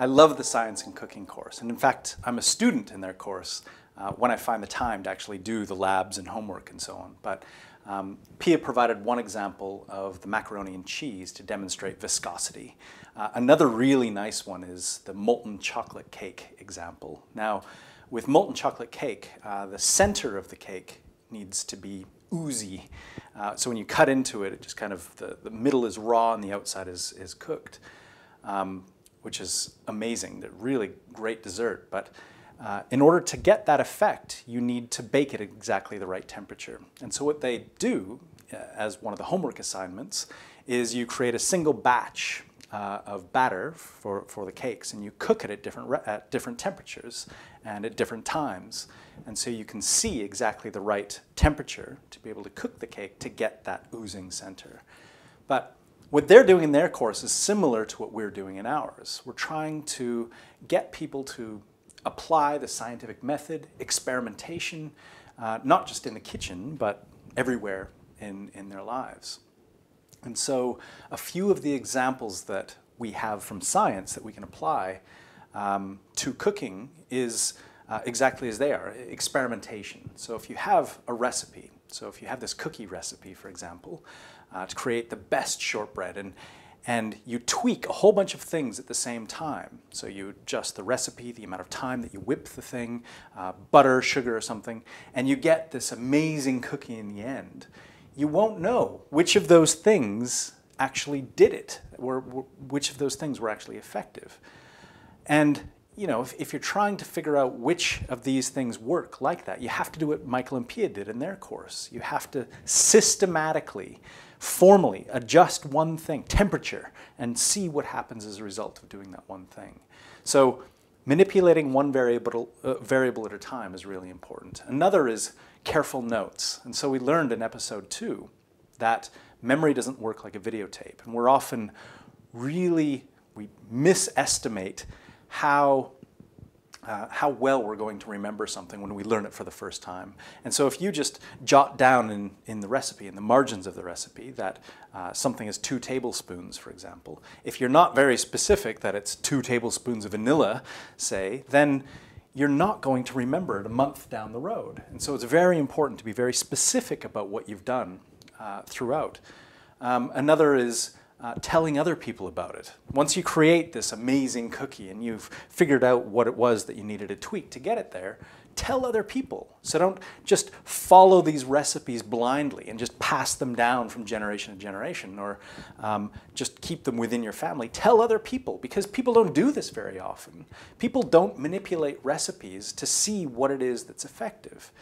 I love the science and cooking course. And in fact, I'm a student in their course uh, when I find the time to actually do the labs and homework and so on. But um, Pia provided one example of the macaroni and cheese to demonstrate viscosity. Uh, another really nice one is the molten chocolate cake example. Now, with molten chocolate cake, uh, the center of the cake needs to be oozy. Uh, so when you cut into it, it just kind of, the, the middle is raw and the outside is, is cooked, um, which is amazing. They're really great dessert. But uh, in order to get that effect, you need to bake it at exactly the right temperature. And so what they do, uh, as one of the homework assignments, is you create a single batch uh, of batter for, for the cakes, and you cook it at different, at different temperatures and at different times. And so you can see exactly the right temperature to be able to cook the cake to get that oozing center. But what they're doing in their course is similar to what we're doing in ours. We're trying to get people to apply the scientific method, experimentation, uh, not just in the kitchen, but everywhere in, in their lives. And so a few of the examples that we have from science that we can apply um, to cooking is uh, exactly as they are, experimentation. So if you have a recipe, so if you have this cookie recipe, for example, uh, to create the best shortbread, and, and you tweak a whole bunch of things at the same time. So you adjust the recipe, the amount of time that you whip the thing, uh, butter, sugar, or something, and you get this amazing cookie in the end. You won't know which of those things actually did it, or which of those things were actually effective. And you know, if, if, you're trying to figure out which of these things work like that, you have to do what Michael and Pia did in their course. You have to systematically formally adjust one thing, temperature, and see what happens as a result of doing that one thing. So manipulating one variable, uh, variable at a time is really important. Another is careful notes. And so we learned in episode two that memory doesn't work like a videotape. And we're often really, we misestimate how uh, how well we're going to remember something when we learn it for the first time. And so if you just jot down in, in the recipe, in the margins of the recipe, that uh, something is two tablespoons, for example, if you're not very specific that it's two tablespoons of vanilla, say, then you're not going to remember it a month down the road. And so it's very important to be very specific about what you've done uh, throughout. Um, another is uh, telling other people about it. Once you create this amazing cookie and you've figured out what it was that you needed to tweak to get it there, tell other people. So don't just follow these recipes blindly and just pass them down from generation to generation or um, just keep them within your family. Tell other people because people don't do this very often. People don't manipulate recipes to see what it is that's effective.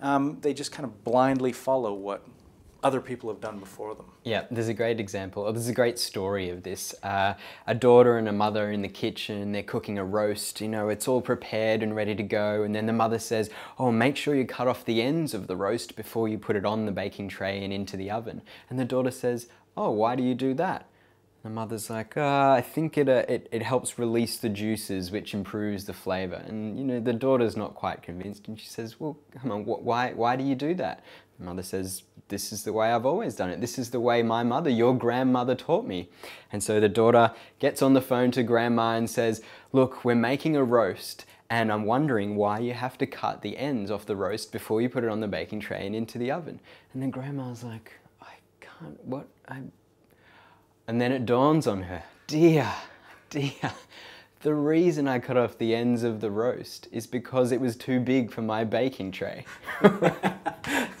Um, they just kind of blindly follow what other people have done before them. Yeah, there's a great example, or there's a great story of this. Uh, a daughter and a mother in the kitchen, they're cooking a roast, you know, it's all prepared and ready to go, and then the mother says, oh, make sure you cut off the ends of the roast before you put it on the baking tray and into the oven. And the daughter says, oh, why do you do that? The mother's like, uh, I think it, uh, it, it helps release the juices, which improves the flavor. And, you know, the daughter's not quite convinced. And she says, well, come on, wh why, why do you do that? The mother says, this is the way I've always done it. This is the way my mother, your grandmother taught me. And so the daughter gets on the phone to grandma and says, look, we're making a roast and I'm wondering why you have to cut the ends off the roast before you put it on the baking tray and into the oven. And then grandma's like, I can't, what, I and then it dawns on her, dear, dear, the reason I cut off the ends of the roast is because it was too big for my baking tray.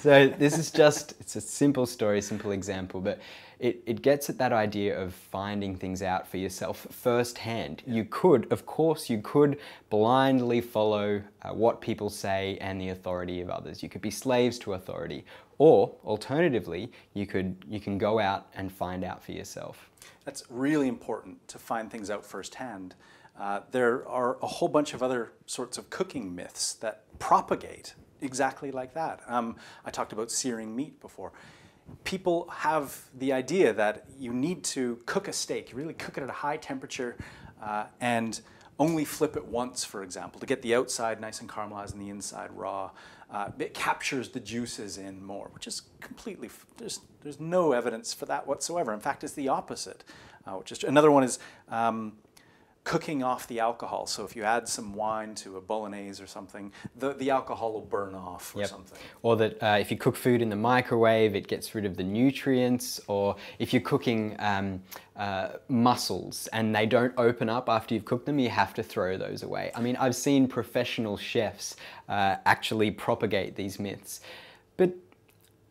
so this is just, it's a simple story, simple example, but it, it gets at that idea of finding things out for yourself firsthand. You could, of course, you could blindly follow uh, what people say and the authority of others. You could be slaves to authority. Or alternatively, you, could, you can go out and find out for yourself. That's really important to find things out firsthand. Uh, there are a whole bunch of other sorts of cooking myths that propagate exactly like that. Um, I talked about searing meat before. People have the idea that you need to cook a steak, you really cook it at a high temperature uh, and only flip it once, for example, to get the outside nice and caramelized and the inside raw. Uh, it captures the juices in more, which is completely, there's, there's no evidence for that whatsoever. In fact, it's the opposite, uh, which is, another one is um, cooking off the alcohol. So if you add some wine to a bolognese or something, the, the alcohol will burn off or Yep. something. Or that uh, if you cook food in the microwave, it gets rid of the nutrients. Or if you're cooking um, uh, mussels and they don't open up after you've cooked them, you have to throw those away. I mean, I've seen professional chefs uh, actually propagate these myths. But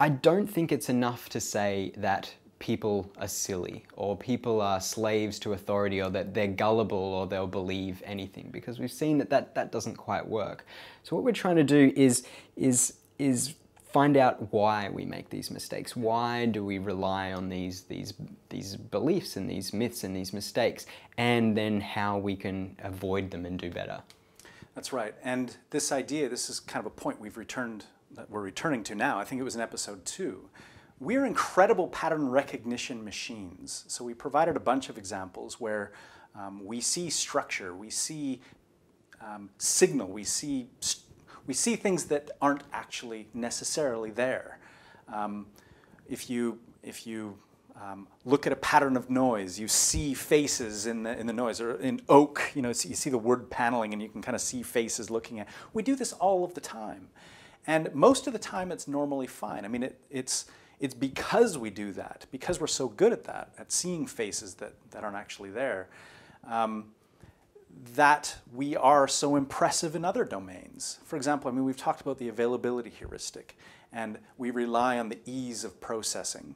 I don't think it's enough to say that people are silly or people are slaves to authority or that they're gullible or they'll believe anything because we've seen that that, that doesn't quite work. So what we're trying to do is is is find out why we make these mistakes. Why do we rely on these these these beliefs and these myths and these mistakes and then how we can avoid them and do better. That's right. And this idea, this is kind of a point we've returned, that we're returning to now. I think it was in episode two. We're incredible pattern recognition machines. So we provided a bunch of examples where um, we see structure, we see um, signal, we see, we see things that aren't actually necessarily there. Um, if you, if you um, look at a pattern of noise, you see faces in the, in the noise, or in oak, you know, so you see the word paneling and you can kind of see faces looking at. We do this all of the time. And most of the time it's normally fine. I mean, it, it's, it's because we do that, because we're so good at that, at seeing faces that, that aren't actually there, um, that we are so impressive in other domains. For example, I mean, we've talked about the availability heuristic, and we rely on the ease of processing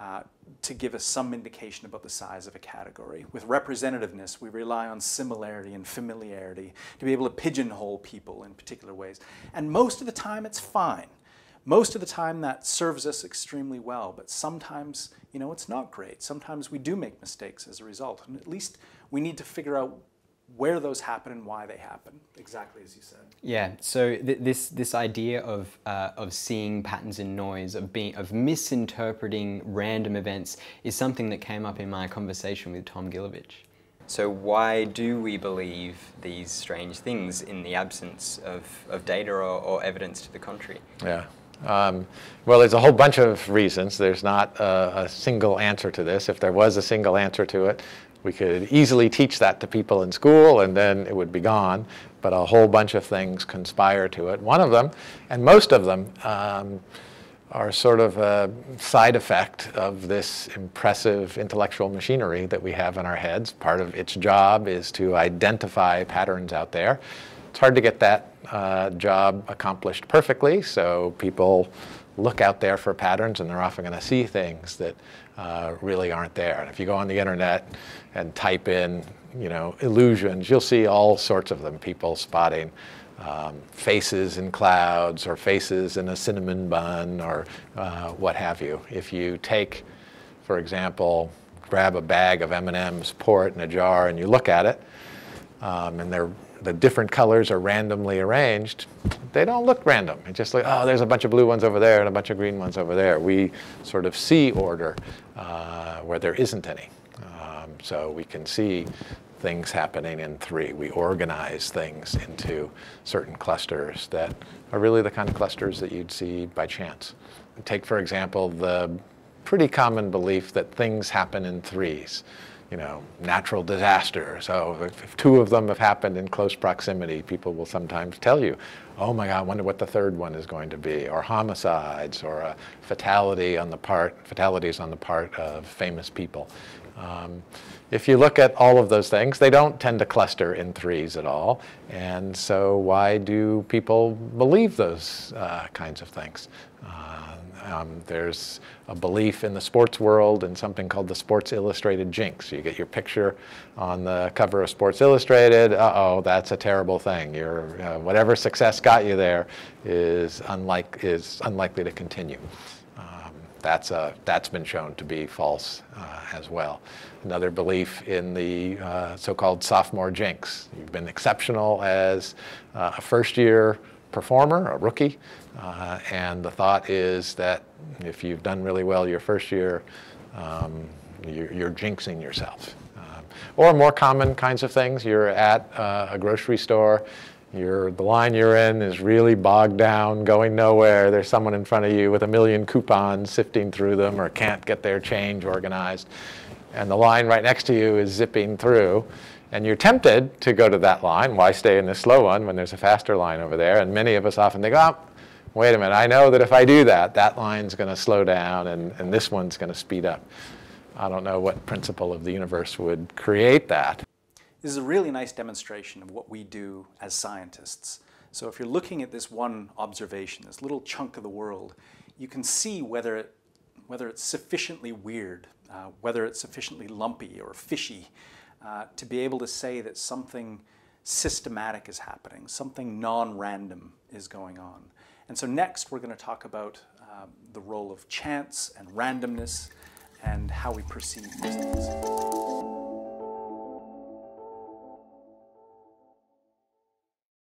uh, to give us some indication about the size of a category. With representativeness, we rely on similarity and familiarity to be able to pigeonhole people in particular ways. And most of the time, it's fine. Most of the time, that serves us extremely well, but sometimes, you know, it's not great. Sometimes we do make mistakes as a result, and at least we need to figure out where those happen and why they happen, exactly as you said. Yeah. So th- this this idea of uh, of seeing patterns in noise, of being of misinterpreting random events, is something that came up in my conversation with Tom Gilovich. So why do we believe these strange things in the absence of, of data or, or evidence to the contrary? Yeah. Um, well, there's a whole bunch of reasons. There's not a, a single answer to this. If there was a single answer to it, we could easily teach that to people in school and then it would be gone. But a whole bunch of things conspire to it. One of them, and most of them, um, are sort of a side effect of this impressive intellectual machinery that we have in our heads. Part of its job is to identify patterns out there. It's hard to get that uh, job accomplished perfectly, so people look out there for patterns and they're often going to see things that uh, really aren't there. And if you go on the internet and type in, you know, illusions, you'll see all sorts of them, people spotting um, faces in clouds or faces in a cinnamon bun or uh, what have you. If you take, for example, grab a bag of M&Ms, pour it in a jar, and you look at it, um, and they're the different colors are randomly arranged, they don't look random. It's just like, oh, there's a bunch of blue ones over there and a bunch of green ones over there. We sort of see order uh, where there isn't any. Um, so we can see things happening in three. We organize things into certain clusters that are really the kind of clusters that you'd see by chance. Take, for example, the pretty common belief that things happen in threes you know, natural disasters. So if, if, two of them have happened in close proximity, people will sometimes tell you, oh my God, I wonder what the third one is going to be, or homicides, or a fatality on the part, fatalities on the part of famous people. Um, if you look at all of those things, they don't tend to cluster in threes at all. And so why do people believe those uh, kinds of things? Uh, um, there's a belief in the sports world in something called the Sports Illustrated jinx. You get your picture on the cover of Sports Illustrated. Uh-oh, that's a terrible thing. Your uh, whatever success got you there is unlike is unlikely to continue. That's a that's been shown to be false uh, as well. Another belief in the uh, so-called sophomore jinx. You've been exceptional as uh, a first-year performer, a rookie, uh, and the thought is that if you've done really well your first year, um, you're, you're, jinxing yourself. Um, or more common kinds of things, you're at uh, a grocery store, you're, the line you're in is really bogged down, going nowhere. There's someone in front of you with a million coupons sifting through them or can't get their change organized. and the line right next to you is zipping through, and you're tempted to go to that line. Why stay in the slow one when there's a faster line over there? And many of us often think, oh, wait a minute, I know that if I do that, that line's going to slow down and, and this one's going to speed up. I don't know what principle of the universe would create that. This is a really nice demonstration of what we do as scientists. So if you're looking at this one observation, this little chunk of the world, you can see whether, it, whether it's sufficiently weird, uh, whether it's sufficiently lumpy or fishy, uh, to be able to say that something systematic is happening, something non-random is going on. And so next we're going to talk about uh, the role of chance and randomness and how we perceive these things.